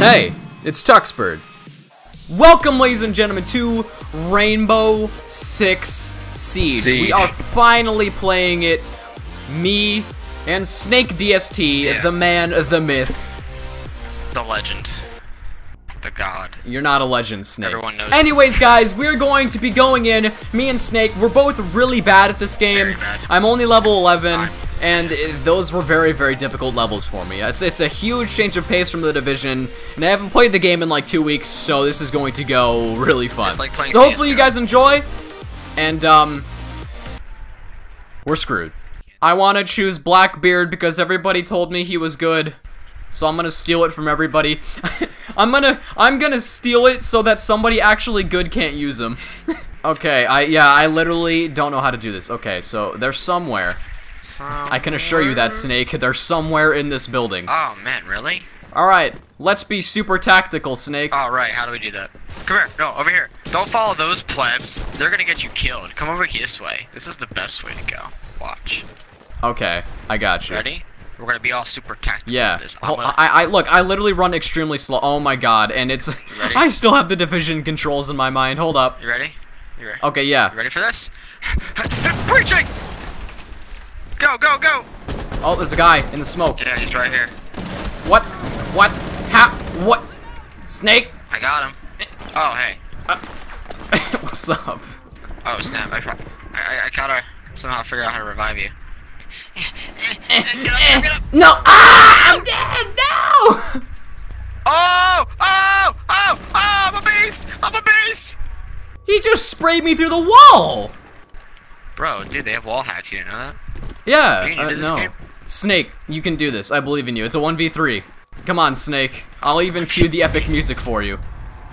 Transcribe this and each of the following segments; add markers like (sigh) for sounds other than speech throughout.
Hey, it's Tuxbird. Welcome, ladies and gentlemen, to Rainbow Six Siege. Siege. We are finally playing it. Me and Snake DST, Yeah. the man, of the myth. The legend. The god. You're not a legend, Snake. Everyone knows. Anyways, guys, we're going to be going in. Me and Snake, we're both really bad at this game. I'm only level 11, Fine. And uh, those were very, very difficult levels for me. It's it's a huge change of pace from the division, and I haven't played the game in like two weeks, so this is going to go really fun. Like so hopefully you guys enjoy, and um, we're screwed. I want to choose Blackbeard because everybody told me he was good. So I'm gonna steal it from everybody. (laughs) I'm gonna I'm gonna steal it so that somebody actually good can't use him. (laughs) okay, I yeah, I literally don't know how to do this. Okay, so they're somewhere. I can assure you that Snake, they're somewhere in this building. Oh man, really? Alright, let's be super tactical, Snake. All right. How do we do that? Come here. No, over here. Don't follow those plebs. They're gonna get you killed. Come over here this way. This is the best way to go. Watch. Okay, I got you. Ready? We're gonna be all super tactical. Yeah. I'm gonna- I, I look. I literally run extremely slow. Oh my god! And it's. (laughs) I still have the division controls in my mind. Hold up. You ready? You ready? Okay. Yeah. You ready for this? (laughs) Preaching. Go, go, go. Oh, there's a guy in the smoke. Yeah, he's right here. What? What? How? What? Snake? I got him. Oh, hey. (laughs) What's up? Oh, snap. I, I, I, I gotta somehow figure out how to revive you. get up, get up, get up. No! Ah! I'm dead! No! Oh! Oh! Oh! Oh! I'm a beast! I'm a beast! He just sprayed me through the wall. Bro, dude, they have wall hacks. You didn't know that? Yeah. You uh, this no. game? Snake, you can do this. I believe in you. It's a one v three. Come on, Snake. I'll even cue the epic music for you.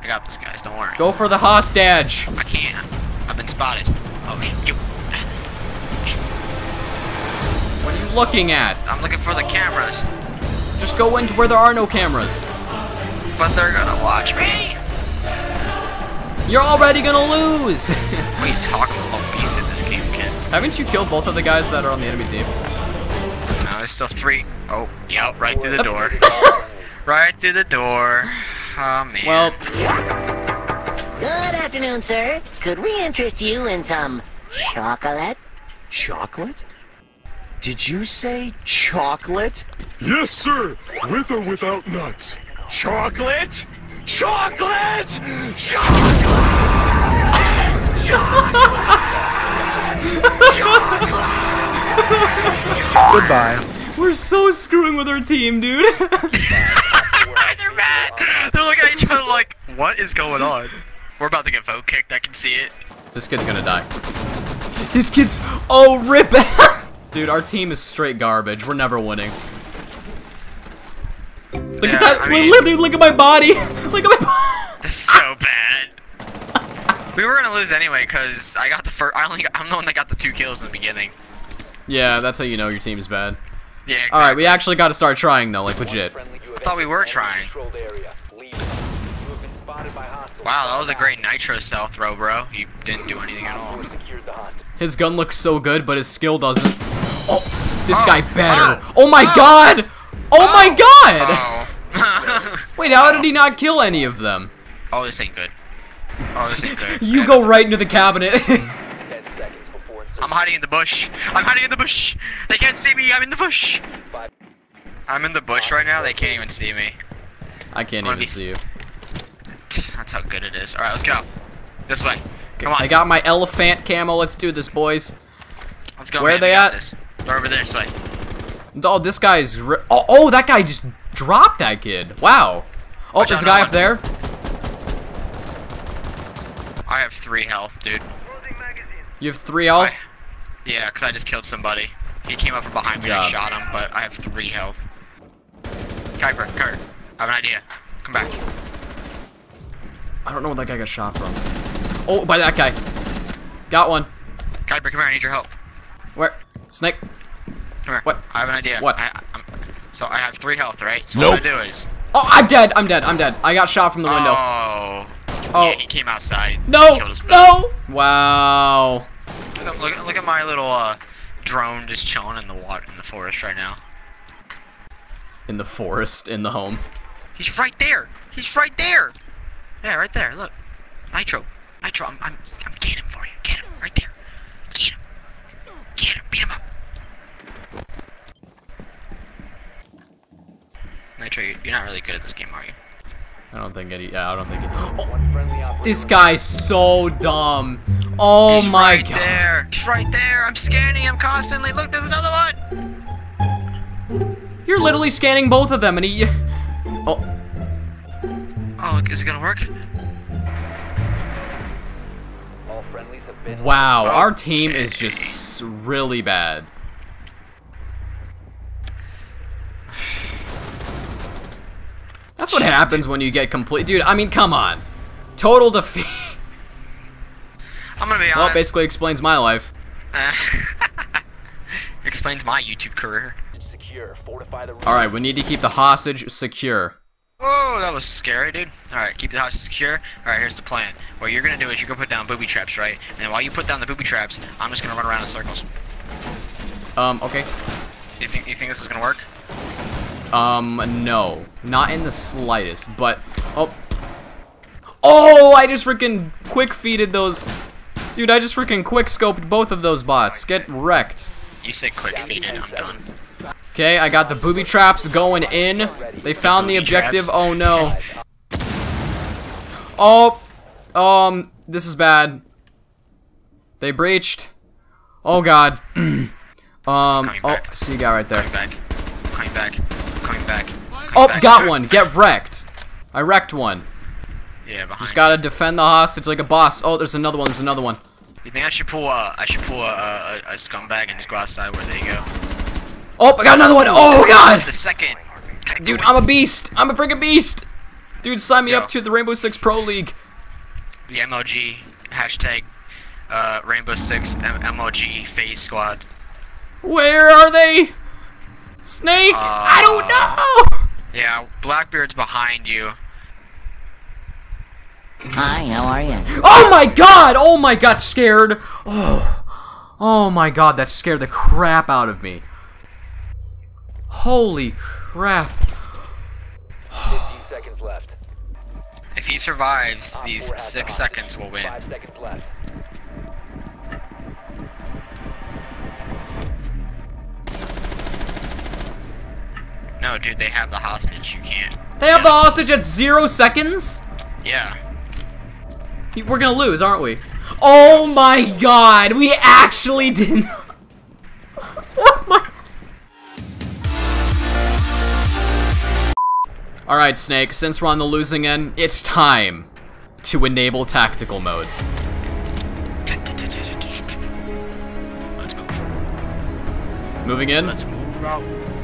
I got this, guys. Don't worry. Go for the hostage. I can't. I've been spotted. Oh, shit. What are you looking at? I'm looking for the cameras, Just go into where there are no cameras. but they're gonna watch me. You're already gonna lose. (laughs) Wait, talking about in this game, kid. Haven't you killed both of the guys that are on the enemy team? No, there's still three. Oh, yeah, right through the door. (laughs) right through the door. Oh, man. Well, Good afternoon, sir. Could we interest you in some chocolate? Chocolate? Did you say chocolate? Yes, sir. With or without nuts. Chocolate? Chocolate! (laughs) Chocolate! (laughs) Goodbye. we're so screwing with our team, dude. (laughs) they're mad. They're looking at each other like, what is going on? We're about to get vote kicked. I can see it. this kid's gonna die. This kid's oh rip. (laughs) dude, our team is straight garbage. We're never winning. Look Yeah, at that! I mean- literally, look at my body. Look at my. Body. This is so bad. We were gonna lose anyway because I got the first. I only. Got, I'm the one that got the two kills in the beginning. Yeah, that's how you know your team is bad. Yeah. Exactly. All right, we actually got to start trying though, like legit. I thought we were trying. Wow, that was a great nitro cell throw, bro. You didn't do anything at all. His gun looks so good, but his skill doesn't. Oh, this Oh, guy better. Ah, oh, ah. Oh, my oh, god! Oh, my god! Oh. Wait, how did he not kill any of them? Oh, this ain't good. Oh, this ain't good. You go right into the cabinet. (laughs) I'm hiding in the bush. I'm hiding in the bush. They can't see me. I'm in the bush. I'm in the bush right now. They can't even see me. I can't wanna even see you. That's how good it is. All right, let's go. This way. Come on. I got my elephant camo. Let's do this, boys. Let's go. Where man. are they at? This. They're over there. This way. Oh, this guy's. Oh, oh, that guy just dropped that kid. Wow. Oh, Watch there's a guy no up there. I have three health, dude. You have three health. Yeah, because I just killed somebody. He came up from behind me Good and shot him, but I have three health. Kuiper, Kuiper, I have an idea. Come back. I don't know where that guy got shot from. Oh, by that guy. Got one. Kuiper, come here, I need your help. Where? Snake. Come here. What? I have an idea. What? I, I'm, so I have three health, right? So Nope. what I'm do is. Oh, I'm dead. I'm dead. I'm dead. I got shot from the window. Oh. Oh. Yeah, he came outside. no. Killed us both. No. Wow. Look at, look, look at my little uh, drone just chilling in the water in the forest right now. In the forest, in the home. He's right there. He's right there. Yeah, right there. Look. Nitro. Nitro. I'm, I'm, I'm getting him for you. Get him. Right there. Get him. Get him. Beat him up. Nitro, you're not really good at this game, are you? I don't think any. Yeah, I don't think. It, (gasps) oh, this guy's so dumb. Oh He's my right god. there. He's right there. I'm scanning him constantly. Look, there's another one. You're literally scanning both of them, and he. (laughs) Oh, Oh, is it gonna work? wow. Oh, our team Okay. is just really bad. That's what Jeez, happens when you get complete. Dude, I mean, come on. Total defeat. I'm gonna be Well, honest. basically explains my life. Uh, (laughs) explains my YouTube career. Alright, we need to keep the hostage secure. Oh, that was scary, dude. Alright, keep the house secure. Alright, here's the plan. What you're gonna do is you're gonna put down booby traps, right? And while you put down the booby traps, I'm just gonna run around in circles. Um, okay. You think you think this is gonna work? Um, no. Not in the slightest, but... Oh. Oh, I just freaking quick feeded those... Dude, I just freaking quick scoped both of those bots. Get wrecked. You say quick feeded, I'm done. Okay, I got the booby traps going in. They found the Booby objective. traps. Oh no. Oh. Um, this is bad. They breached. Oh god. (clears throat) um, Coming oh, back. see you guy right there. Coming back. Coming back. Coming back. Coming Oh, back. got one. (laughs) Get wrecked. I wrecked one. Yeah, behind. Just gotta defend the hostage like a boss. Oh, there's another one. There's another one. You think I should pull a I should pull a, a, a scumbag and just go outside where they go? Oh, I got another one. Oh god. The second. Dude, I'm a beast. I'm a freaking beast. Dude, sign me Yo. up to the Rainbow Six Pro League. The MLG hashtag uh, Rainbow Six M- MLG FaZe Squad. Where are they? Snake? I don't Uh, know. Yeah, Blackbeard's behind you. Hi, how are you? Oh my god! Oh my god, scared. Oh. Oh my god, that scared the crap out of me. Holy crap. 15 seconds left. If he survives these six seconds, we'll win. No, dude, they have the hostage. You can't. They have the hostage at zero seconds? Yeah. We're gonna lose, aren't we? Oh my god, we actually didn't. (laughs) oh my. Alright, Snake, since we're on the losing end, it's time to enable tactical mode. Let's move. Moving in. Let's move out.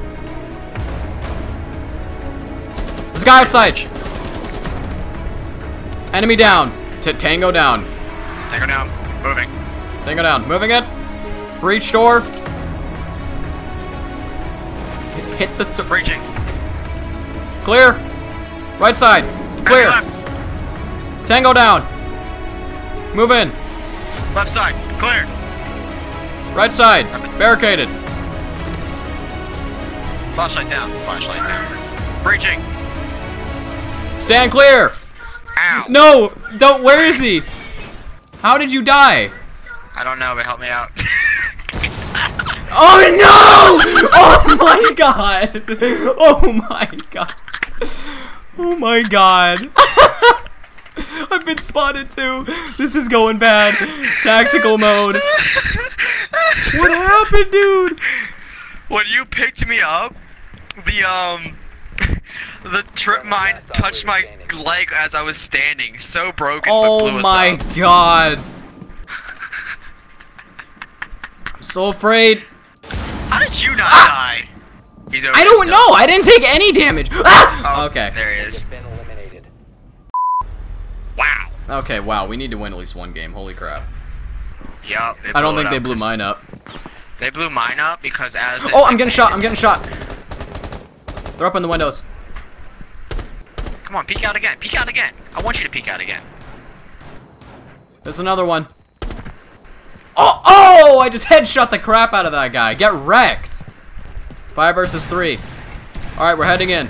A guy outside! Enemy down. T tango down. Tango down. Moving. Tango down. Moving it. Breach door. Hit the. Th Breaching. Clear. Right side. Clear. Tango down. Move in. Left side. Clear. Right side. Barricaded. Flashlight down. Flashlight down. Breaching. Stand clear. Ow. No. Don't. Where is he? How did you die? I don't know, but help me out. (laughs) Oh no! Oh my god! Oh my god! Oh my god! (laughs) I've been spotted too. This is going bad. Tactical mode. What happened, dude? when you picked me up, the um, the trip mine touched my leg as I was standing. So broken. Oh blew us my up. god. (laughs) I'm so afraid. How did you not die? He's over I don't know. I didn't take any damage. Ah! Oh, Okay. There he is. Wow. Okay, wow. We need to win at least one game. Holy crap. Yup. I don't think they blew mine up. They blew mine up because as Oh, I'm getting shot. I'm getting shot. They're up in the windows. Come on, peek out again. Peek out again. I want you to peek out again. There's another one. Oh, oh! I just headshot the crap out of that guy. Get wrecked. Five versus three. All right, we're heading in.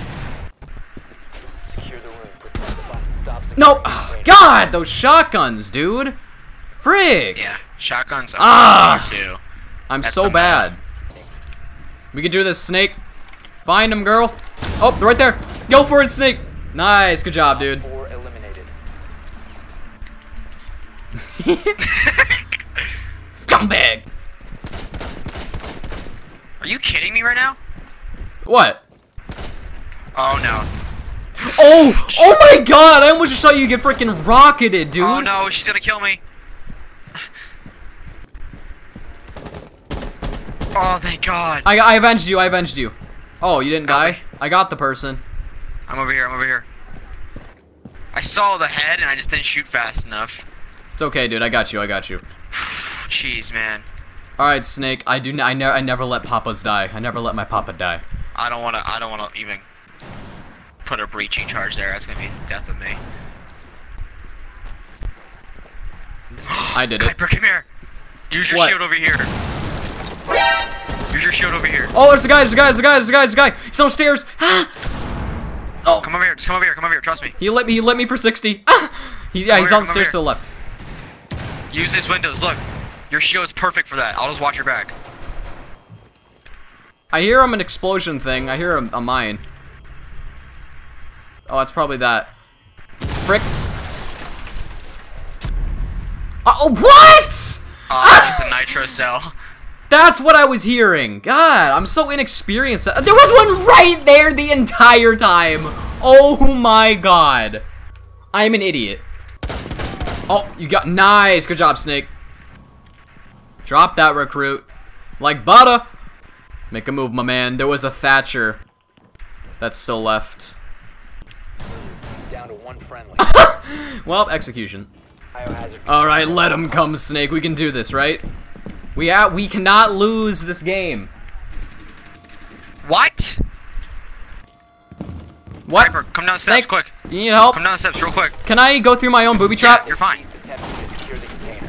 No, (sighs) God, those shotguns, dude. Frig. Yeah, shotguns. Ah! Too. I'm That's so bad. We can do this, Snake. Find him, girl. Oh, they're right there. Go for it, Snake. Nice, good job, dude. Four eliminated. (laughs) Scumbag. Are you kidding me right now? What? Oh no. Oh, oh my God! I almost just saw you get freaking rocketed, dude. Oh no, she's gonna kill me. Oh, thank God. I, I avenged you. I avenged you. Oh, you didn't die? I got the person. I'm over here. I'm over here. I saw the head and I just didn't shoot fast enough. It's okay, dude. I got you. I got you. (sighs) Jeez, man. All right, Snake. I do. N I never. I never let papas die. I never let my papa die. I don't wanna. I don't wanna even put a breaching charge there. That's gonna be the death of me. I did it. Kuiper, come here. Use your What? shield over here. Use your shield over here. Oh, there's a guy. There's a guy. There's a guy. There's a guy. There's a guy. He's on the stairs. Ah! Oh, Come over here. Just come over here. Come over here. Trust me. he let me. He let me for sixty. Ah! (laughs) He, yeah, Come he's here, on the stairs to the left. Use these windows. Look. Your shield's perfect for that. I'll just watch your back. I hear him an explosion thing. I hear a, a mine. Oh, that's probably that. Frick. Uh, oh, what? Oh, it's the (laughs) nitro cell. That's what I was hearing. God, I'm so inexperienced. There was one right there the entire time. Oh my god. I'm an idiot. Oh, you got nice. Good job, Snake. Drop that recruit. Like butter. Make a move, my man. There was a Thatcher that's still left. Down to one friendly. (laughs) Well, execution. All right, let him come, Snake. We can do this, right? We ha we cannot lose this game. What? What? Kuiper, come down the Snake, steps quick. You need help? Come down the steps real quick. Can I go through my own booby Yeah, trap? you're fine. Attempting to secure the container.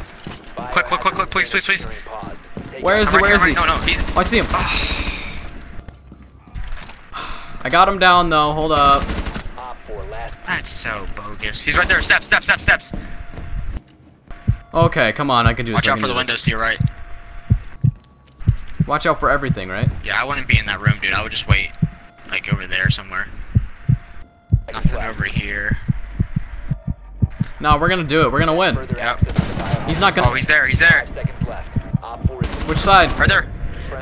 Quick, quick, quick, quick, please, please, please. Securing pod. Take Where is he? right Where here, is he? No, no, he's. Oh, I see him. I got him down though. Hold up. Op 4 last. That's so bogus. He's right there. Steps, steps, steps, steps. Okay, come on. I can do this. Watch out for the windows to your right. Watch out for everything, right? Yeah, I wouldn't be in that room, dude. I would just wait. Like over there somewhere. Nothing over here. No, we're gonna do it. We're gonna win. Further Yep. access to the biohazard. He's not gonna. Oh, he's there. He's there. Five seconds left. Op 4 is Which side? Right there.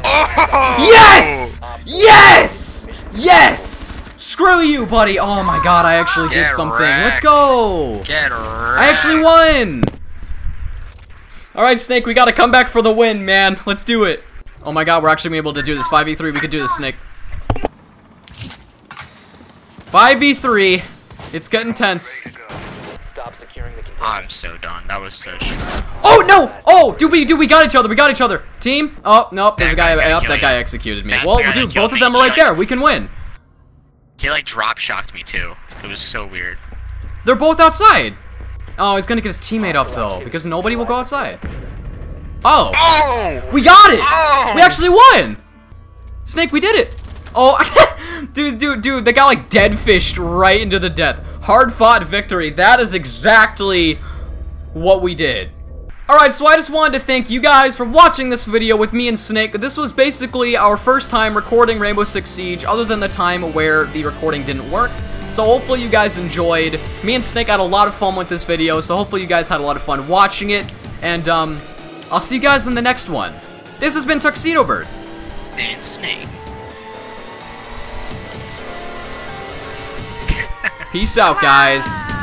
Oh! Yes! Yes! Yes! Screw you, buddy. Oh my god, I actually did Get something. Let's wrecked. go. Get I actually won! Alright, Snake, we gotta come back for the win, man. Let's do it. Oh my god, we're actually gonna be able to do this. 5v3, we could do this, Snake. 5v3. It's getting tense. Stop securing the container. I'm so done. That was such. Oh, no! Oh, dude, we, dude, we got each other. We got each other. Team? Oh, nope. There's a guy. gonna that you. guy executed me. That's Well, dude, both of them are right like- there. We can win. He like drop shocked me too. It was so weird. They're both outside. Oh, he's gonna get his teammate up, though, because nobody will go outside. Oh. Oh! We got it! Oh! We actually won! Snake, we did it! Oh, (laughs) dude, dude, dude, they got like dead fished right into the death. Hard fought victory. That is exactly what we did. Alright, so I just wanted to thank you guys for watching this video with me and Snake. This was basically our first time recording Rainbow Six Siege, other than the time where the recording didn't work. So hopefully you guys enjoyed. Me and Snake had a lot of fun with this video, so hopefully you guys had a lot of fun watching it. And, um, I'll see you guys in the next one. This has been Tuxedo Bird. And Snake. Peace out, guys.